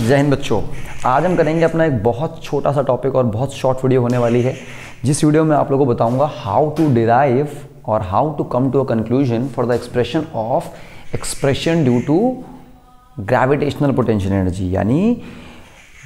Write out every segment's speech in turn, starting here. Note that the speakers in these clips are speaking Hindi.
जय हिंद बच्चों। आज हम करेंगे अपना एक बहुत छोटा सा टॉपिक और बहुत शॉर्ट वीडियो होने वाली है। जिस वीडियो में आप लोगों को बताऊँगा हाउ टू डिराइव और how to come to a conclusion for the expression of expression due to gravitational potential energy यानी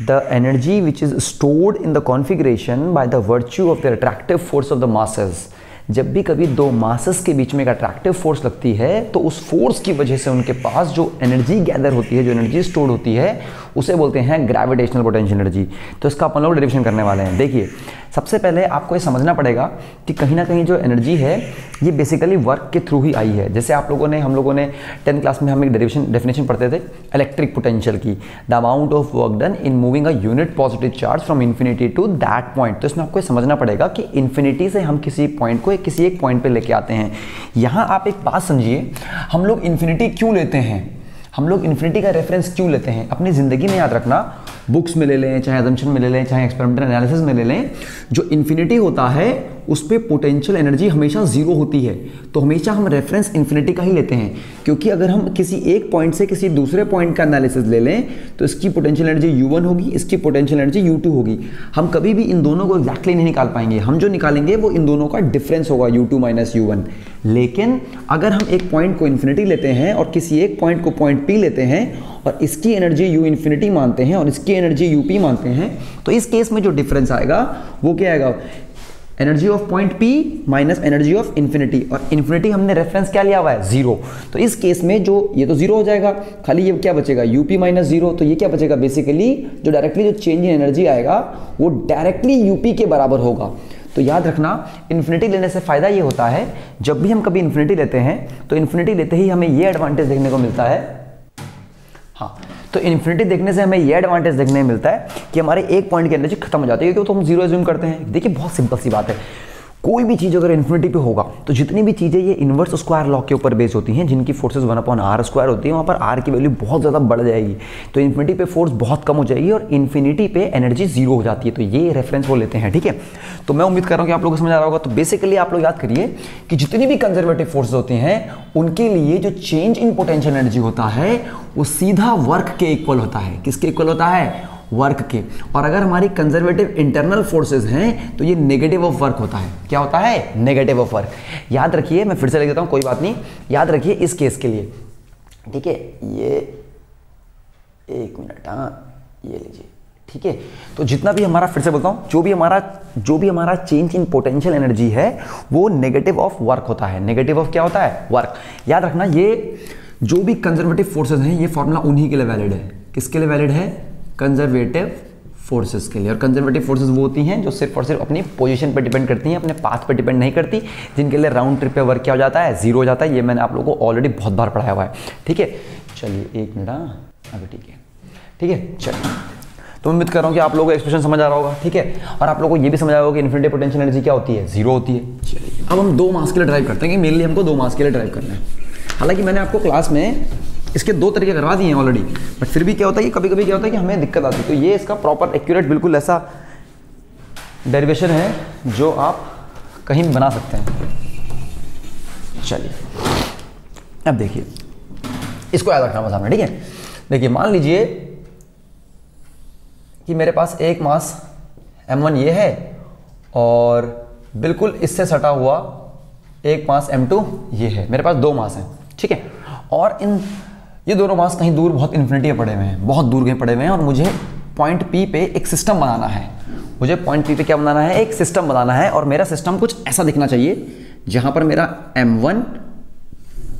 the energy which is stored in the configuration by the virtue of the attractive force of the masses जब भी कभी दो मासेस के बीच में एक अट्रैक्टिव फोर्स लगती है तो उस फोर्स की वजह से उनके पास जो एनर्जी गैदर होती है, जो एनर्जी स्टोर होती है, उसे बोलते हैं ग्रेविटेशनल पोटेंशियल एनर्जी तो इसका अपन लोग डेरिवेशन करने वाले हैं। देखिए, सबसे पहले आपको ये समझना पड़ेगा कि कहीं ना कहीं जो एनर्जी है, ये बेसिकली वर्क के थ्रू ही आई है। जैसे आप लोगों ने, हम लोगों ने टेंथ क्लास में हम एक डेरिवेशन डेफिनेशन पढ़ते थे इलेक्ट्रिक पोटेंशियल की। The amount of work done in moving a unit positive charge from infinity to that point तो इसमें आपको समझना पड़ेगा कि इन्फिनिटी से हम किसी पॉइंट को किसी एक पॉइंट पे लेके आते हैं। यहाँ आप एक बात समझिए, हम लोग इन्फिनिटी क्यों लेते हैं? हम लोग इन्फिनिटी का रेफरेंस क्यों लेते हैं? अपनी ज़िंदगी में याद रखना बुक्स में ले लें, चाहे एजम्पन में ले लें, चाहे एक्सपेरिमेंटल एनालिसिस में ले लें, जो इन्फिनिटी होता है उस पर पोटेंशियल एनर्जी हमेशा ज़ीरो होती है। तो हमेशा हम रेफरेंस इन्फिनिटी का ही लेते हैं। क्योंकि अगर हम किसी एक पॉइंट से किसी दूसरे पॉइंट का एनालिसिस ले लें तो इसकी पोटेंशियल एनर्जी U1 होगी, इसकी पोटेंशियल एनर्जी U2 होगी। हम कभी भी इन दोनों को एक्जैक्टली नहीं निकाल पाएँगे। हम जो निकालेंगे, वो इन दोनों का डिफरेंस होगा U two minus U one लेकिन अगर हम एक पॉइंट को इन्फिनिटी लेते हैं और किसी एक पॉइंट को पॉइंट पी लेते हैं और इसकी एनर्जी यू इन्फिनिटी मानते हैं और इसकी एनर्जी यू पी मानते हैं तो इस केस में जो डिफरेंस आएगा, वो क्या आएगा? Energy of point P minus energy of infinity. और इन्फिनिटी हमने रेफरेंस क्या लिया हुआ है? ज़ीरो। तो इस केस में जो, ये तो ज़ीरो हो जाएगा। खाली ये क्या बचेगा? U P minus zero. तो ये क्या बचेगा? बेसिकली जो डायरेक्टली जो चेंज इन एनर्जी आएगा, वो डायरेक्टली यूपी के बराबर होगा। तो याद रखना इन्फिनिटी लेने से फ़ायदा ये होता है, जब भी हम कभी इन्फिनिटी लेते हैं तो इन्फिनिटी लेते ही हमें ये एडवांटेज देखने को मिलता है। हाँ तो इन्फिनिटी देखने से हमें यह एडवांटेज देखने मिलता है कि हमारे एक पॉइंट की एनर्जी खत्म हो जाती है, क्योंकि तो हम ज़ीरो एज्यूम करते हैं। देखिए, बहुत सिंपल सी बात है। कोई भी चीज़ अगर इन्फिनिटी पे होगा तो जितनी भी चीज़ें ये इन्वर्स स्क्वायर लॉ के ऊपर बेस होती हैं, जिनकी forces one upon R square होती है, वहाँ पर आर की वैल्यू बहुत ज़्यादा बढ़ जाएगी। तो इन्फिनिटी पे फोर्स बहुत कम हो जाएगी और इन्फिनिटी पे एनर्जी ज़ीरो हो जाती है। तो ये रेफरेंस वो लेते हैं, ठीक है? तो मैं उम्मीद कर रहा हूँ कि आप लोगों समझ आ रहा होगा। तो बेसिकली आप लोग याद करिए कि जितनी भी कंजर्वेटिव फोर्सेज होती हैं, उनके लिए जो चेंज इन पोटेंशियल एनर्जी होता है, वो सीधा वर्क के इक्वल होता है। किसके इक्वल होता है? वर्क के। और अगर हमारी कंजर्वेटिव इंटरनल फोर्सेस हैं तो ये नेगेटिव ऑफ़ वर्क होता है। क्या होता है? नेगेटिव ऑफ़ वर्क याद रखिए, मैं फिर से लिख देता हूँ, कोई बात नहीं। याद रखिए इस केस के लिए। ठीक है? ये एक मिनट हाँ ये लीजिए। ठीक है? तो जितना भी हमारा, फिर से बोलता हूँ, जो भी हमारा, जो भी हमारा चेंज इन पोटेंशियल एनर्जी है, वो नेगेटिव ऑफ़ वर्क होता है। नेगेटिव ऑफ़ क्या होता है? वर्क याद रखना, ये जो भी कंजर्वेटिव फोर्सेज हैं, ये फॉर्मूला उन्हीं के लिए वैलिड है। किसके लिए वैलिड है? कंजर्वेटिव फोर्सेस के लिए। और कंजर्वेटिव फोर्सेस वो होती हैं जो सिर्फ़ और सिर्फ़ अपनी पोजीशन पर डिपेंड करती हैं, अपने पाथ पर डिपेंड नहीं करती, जिनके लिए राउंड ट्रिप पे वर्क क्या हो जाता है ज़ीरो हो जाता है। ये मैंने आप लोगों को ऑलरेडी बहुत बार पढ़ाया हुआ है। ठीक है? चलिए एक मिनट हाँ। अभी ठीक है। ठीक है? चलिए। तो उम्मीद कर रहा हूँ कि आप लोगों को एक्सप्रेशन समझ आ रहा होगा। ठीक है? और आप लोगों को ये भी समझ आ रहा होगा कि इन्फिनिटी पोटेंशियल एनर्जी क्या होती है? ज़ीरो होती है। चलिए, अब हम दो मास के लिए ड्राइव करते हैं कि मेनली हमको दो मास के लिए ड्राइव करना है। हालाँकि मैंने आपको क्लास में इसके दो तरीके करवा दिए हैं ऑलरेडी बट फिर भी क्या होता है कि कभी कभी क्या होता है कि हमें दिक्कत आती है। तो ये इसका प्रॉपर एक्यूरेट बिल्कुल ऐसा डेरिवेशन है जो आप कहीं बना सकते हैं। चलिए। अब देखिए। इसको याद रखना आपने ठीक है? देखिए, मान लीजिए कि मेरे पास एक मास m1 ये है और बिल्कुल इससे सटा हुआ एक मास m2 ये है। मेरे पास दो मास हैं, ठीक है? और इन ये दोनों मास कहीं दूर बहुत इन्फिनिटी पड़े हुए हैं, बहुत दूर कहीं पड़े हुए हैं और मुझे पॉइंट पी पे एक सिस्टम बनाना है। मुझे पॉइंट पी पे क्या बनाना है? एक सिस्टम बनाना है और मेरा सिस्टम कुछ ऐसा दिखना चाहिए जहाँ पर मेरा m1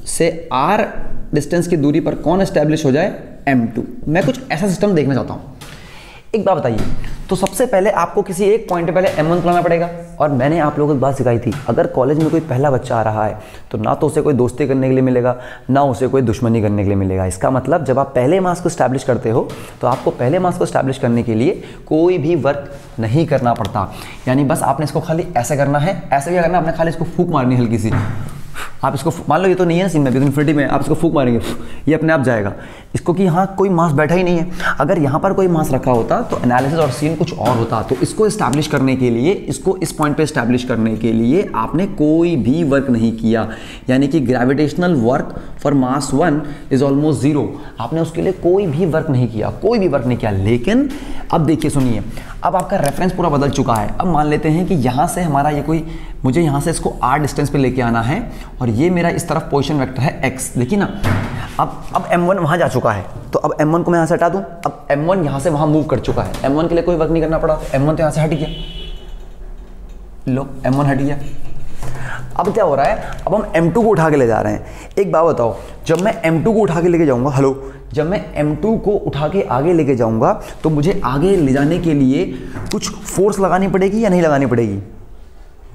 से r डिस्टेंस की दूरी पर कौन एस्टेब्लिश हो जाए? M2 मैं कुछ ऐसा सिस्टम देखना चाहता हूँ। एक बात बताइए तो सबसे पहले आपको किसी एक पॉइंट पहले एम वन लाना पड़ेगा। और मैंने आप लोगों को बात सिखाई थी, अगर कॉलेज में कोई पहला बच्चा आ रहा है तो ना तो उसे कोई दोस्ती करने के लिए मिलेगा, ना उसे कोई दुश्मनी करने के लिए मिलेगा। इसका मतलब जब आप पहले मास को स्टैब्लिश करते हो तो आपको पहले मास को स्टैब्लिश करने के लिए कोई भी वर्क नहीं करना पड़ता। यानी बस आपने इसको खाली ऐसे करना है, ऐसे क्या करना आपने खाली इसको फूक मारनी हल्की सी। आप इसको मान लो ये तो नहीं है सीन में इन्फिनिटी में, आप इसको फूक मारेंगे, ये अपने आप जाएगा। इसको कि यहाँ कोई मास बैठा ही नहीं है। अगर यहाँ पर कोई मास रखा होता तो एनालिसिस और सीन कुछ और होता। तो इसको इस्टेब्लिश करने के लिए, इसको इस पॉइंट पे इस्टेब्लिश करने के लिए आपने कोई भी वर्क नहीं किया। यानी कि gravitational work for mass one is almost zero आपने उसके लिए कोई भी वर्क नहीं किया, कोई भी वर्क नहीं किया। लेकिन, अब देखिए सुनिए अब आपका रेफरेंस पूरा बदल चुका है। अब मान लेते हैं कि यहाँ से हमारा ये कोई, मुझे यहाँ से इसको आर डिस्टेंस पे लेके आना है और ये मेरा इस तरफ़ पोजिशन वैक्टर है एक्स देखिए ना, अब अब एम वन वहाँ जा चुका है। तो अब एम वन को मैं यहाँ से हटा दूँ? अब एम वन यहाँ से वहाँ मूव कर चुका है। एम वन के लिए कोई वर्क नहीं करना पड़ा। एम वन तो यहाँ से हट गया। लो एम वन हट गया। अब क्या हो रहा है? अब हम M2 को उठा के ले जा रहे हैं। एक बात बताओ, जब मैं M2 को उठा के लेके जाऊँगा हेलो जब मैं M2 को उठा के आगे लेके जाऊँगा तो मुझे आगे ले जाने के लिए कुछ फोर्स लगानी पड़ेगी या नहीं लगानी पड़ेगी?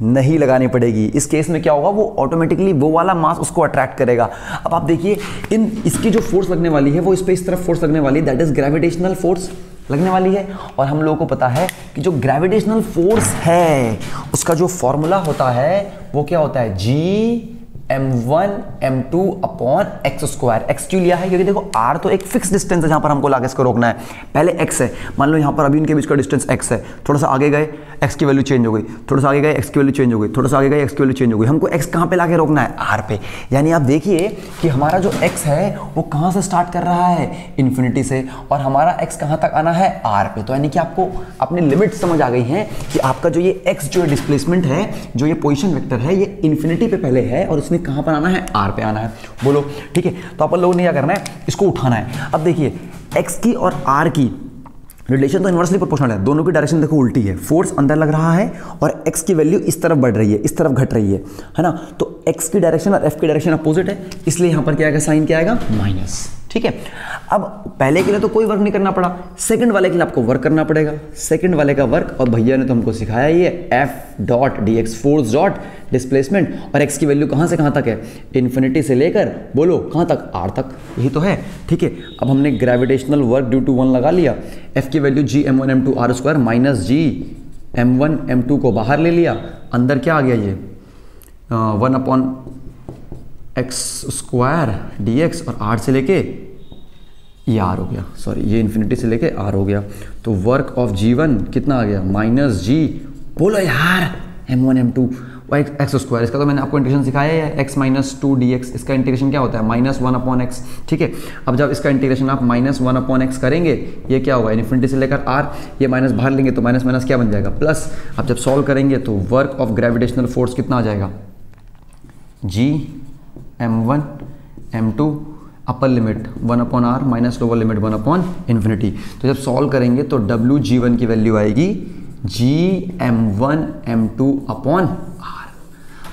नहीं लगानी पड़ेगी। इस केस में क्या होगा, वो ऑटोमेटिकली वो वाला मास उसको अट्रैक्ट करेगा। अब आप देखिए, इन, इसकी जो फोर्स लगने वाली है, वो इस पर इस तरफ़ फोर्स लगने वाली है दैट इज़ ग्रेविटेशनल फोर्स लगने वाली है। और हम लोगों को पता है कि जो ग्रेविटेशनल फोर्स है, उसका जो फॉर्मूला होता है, वो क्या होता है? G M one M two upon X square X क्यों लिया है? क्योंकि देखो आर तो एक फिक्स डिस्टेंस है जहाँ पर हमको लाके इसको रोकना है। पहले एक्स है। मान लो यहाँ पर अभी इनके बीच का डिस्टेंस एक्स है। थोड़ा सा आगे गए एक्स की वैल्यू चेंज हो गई। थोड़ा सा आगे गए एक्स की वैल्यू चेंज हो गई। थोड़ा सा आगे गए एक्स की वैल्यू चेंज हो गई। हमको एक्स कहाँ पे लाके रोकना है? आर पे। यानी आप देखिए कि हमारा जो एक्स है, वो कहाँ से स्टार्ट कर रहा है? इन्फिनिटी से। और हमारा एक्स कहाँ तक आना है? आर पे। तो यानी कि आपको अपनी लिमिट समझ आ गई है कि आपका जो ये एक्स जो डिस्प्लेसमेंट है, जो ये पोजिशन वेक्टर है, ये इन्फिनिटी पे पहले है और इसने कहाँ पर आना है? आर पे आना है। बोलो, ठीक है तो अपन लोगों ने क्या करना है? इसको उठाना है। अब देखिए एक्स की और आर की रिलेशन तो इन्वर्सली प्रोपोर्शनल है। दोनों की डायरेक्शन देखो उल्टी है। फोर्स अंदर लग रहा है और एक्स की वैल्यू इस तरफ़ बढ़ रही है, इस तरफ़ घट रही है है ना? तो एक्स की डायरेक्शन और एफ़ की डायरेक्शन अपोजिट है। इसलिए यहाँ पर क्या आएगा? साइन क्या आएगा? माइनस ठीक है? अब पहले के लिए तो कोई वर्क नहीं करना पड़ा। सेकंड वाले के लिए आपको वर्क करना पड़ेगा। सेकंड वाले का वर्क और भैया ने तो हमको सिखाया ही है F dot D X force dot displacement और एक्स की वैल्यू कहाँ से कहाँ तक है? इन्फिनिटी से लेकर, बोलो, कहाँ तक? आर तक। यही तो है। ठीक है? अब हमने gravitational work due to one लगा लिया। एफ़ की value G M one M two R square minus G M one M two को बाहर ले लिया। अंदर क्या आ गया ये? One upon X square D X और आर से लेके ये आर हो गया। सॉरी ये इन्फिनिटी से लेके आर हो गया। तो वर्क ऑफ़ जी वन कितना आ गया? माइनस जी बोलो यार M one M two X square इसका तो मैंने आपको इंटीग्रेशन सिखाया है X minus two D X इसका इंटीग्रेशन क्या होता है? माइनस वन अपॉन एक्स ठीक है? अब जब इसका इंटीग्रेशन आप माइनस वन अपॉन एक्स करेंगे, ये क्या होगा? इन्फिनिटी से लेकर आर ये माइनस बाहर लेंगे तो माइनस माइनस क्या बन जाएगा? प्लस अब जब सॉल्व करेंगे तो वर्क ऑफ़ ग्रेविटेशनल फोर्स कितना आ जाएगा? G M one M two upper limit one upon R minus lower limit one upon infinity तो जब सॉल्व करेंगे तो डब्ल्यू जी वन की वैल्यू आएगी G M one M two upon R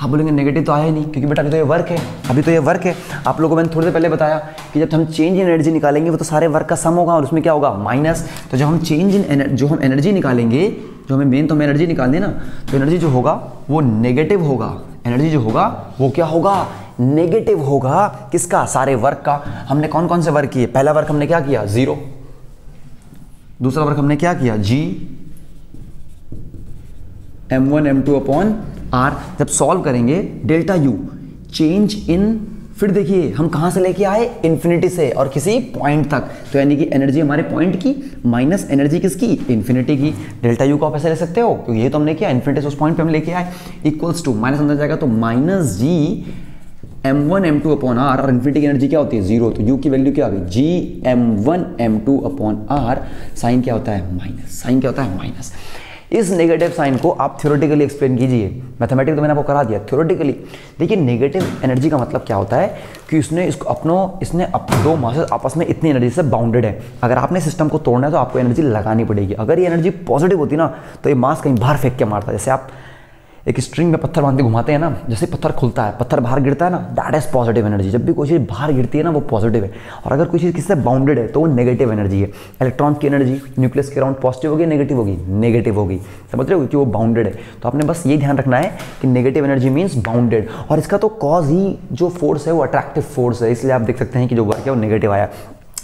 आप बोलेंगे नेगेटिव तो आया नहीं, क्योंकि बेटा अभी तो ये वर्क है, अभी तो ये वर्क है। आप लोगों को मैंने थोड़ी देर पहले बताया कि जब हम चेंज इन एनर्जी निकालेंगे, वो तो सारे वर्क का सम होगा और उसमें क्या होगा? माइनस तो जब हम चेंज इन जो हम एनर्जी निकालेंगे, जो हमें मेन तो हमें एनर्जी निकालनी है ना तो एनर्जी जो होगा, वो नेगेटिव होगा। एनर्जी जो होगा, वो क्या होगा? नेगेटिव होगा किसका? सारे वर्क का। हमने कौन कौन से वर्क किए? पहला वर्क हमने क्या किया? ज़ीरो। दूसरा वर्क हमने क्या किया? G. M one M two upon R जब सॉल्व करेंगे डेल्टा यू चेंज इन फिर देखिए, हम कहाँ से लेके आए? इन्फिनिटी से, और किसी पॉइंट तक। तो यानी कि एनर्जी हमारे पॉइंट की माइनस एनर्जी किसकी? इन्फिनिटी की। डेल्टा यू को आप ऐसे ले सकते हो? क्योंकि ये तो हमने किया इन्फिनिटी से उस पॉइंट पे हम लेके आए। इक्वल्स टू माइनस अंदर जाएगा तो minus G M one M two upon R और इन्फिनिटी की एनर्जी क्या होती है? ज़ीरो तो यू की वैल्यू क्या गई? G M one M two upon R sign क्या होता है? माइनस साइन क्या होता है? माइनस इस नेगेटिव साइन को आप थ्योरेटिकली एक्सप्लेन कीजिए। मैथमेटिक तो मैंने आपको करा दिया थ्योरेटिकली देखिए नेगेटिव एनर्जी का मतलब क्या होता है? कि उसने इसको अपनों इसने अप, दो मासेस आपस में इतनी एनर्जी से बाउंडेड है। अगर आपने सिस्टम को तोड़ना है तो आपको एनर्जी लगानी पड़ेगी। अगर ये एनर्जी पॉजिटिव होती ना तो ये मास कहीं बाहर फेंक के मारता जैसे आप एक स्ट्रिंग में पत्थर बाँध के घुमाते हैं ना, जैसे पत्थर खुलता है, पत्थर बाहर गिरता है ना दैट इज़ पॉजिटिव एनर्जी जब भी कोई चीज़ बाहर गिरती है ना, वो पॉजिटिव है। और अगर कोई चीज़ किससे बाउंडेड है तो वो नेगेटिव एनर्जी है। इलेक्ट्रॉन की एनर्जी न्यूक्लियस के अराउंड पॉजिटिव होगी नेगेटिव होगी नेगेटिव होगी। समझ रहे हो कि वो बाउंडेड है। तो आपने बस ये ध्यान रखना है कि नेगेटिव एनर्जी मीन्स बाउंडेड और इसका तो कॉज ही जो फोर्स है, वो अट्रैक्टिव फोर्स है। इसलिए आप देख सकते हैं कि जो वर्क है, वो नेगेटिव आया।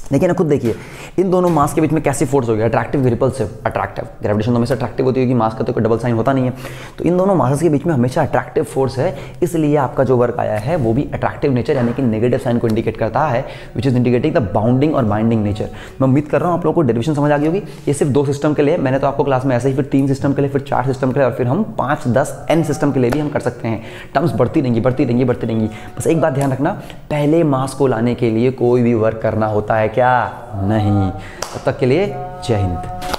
देखिए ना, खुद देखिए, इन दोनों मास के बीच में कैसी फोर्स हो गया? अट्रैक्टिव रिपल्सिव अट्रैक्टिव ग्रेविटेशन तो हमेशा अट्रैक्टिव होती है कि मास का तो कोई डबल साइन होता नहीं है। तो इन दोनों मासेस के बीच में हमेशा अट्रैक्टिव फोर्स है, इसलिए आपका जो वर्क आया है, वो भी अट्रैक्टिव नेचर यानी कि नेगेटिव साइन को इंडिकेट करता है which is indicating the bounding और बाइंडिंग नेचर मैं उम्मीद कर रहा हूँ आप लोगों को डेरिवेशन समझ आ गई होगी। ये सिर्फ़ दो सिस्टम के लिए, मैंने तो आपको क्लास में ऐसे ही फिर तीन सिस्टम के लिए, फिर चार सिस्टम के लिए, और फिर हम पाँच, दस एन सिस्टम के लिए भी हम कर सकते हैं। टर्म्स बढ़ती रहेंगी बढ़ती रहेंगी बढ़ती रहेंगी। बस एक बात ध्यान रखना, पहले मास को लाने के लिए कोई भी वर्क करना होता है क्या? नहीं। तब तक के लिए जय हिंद।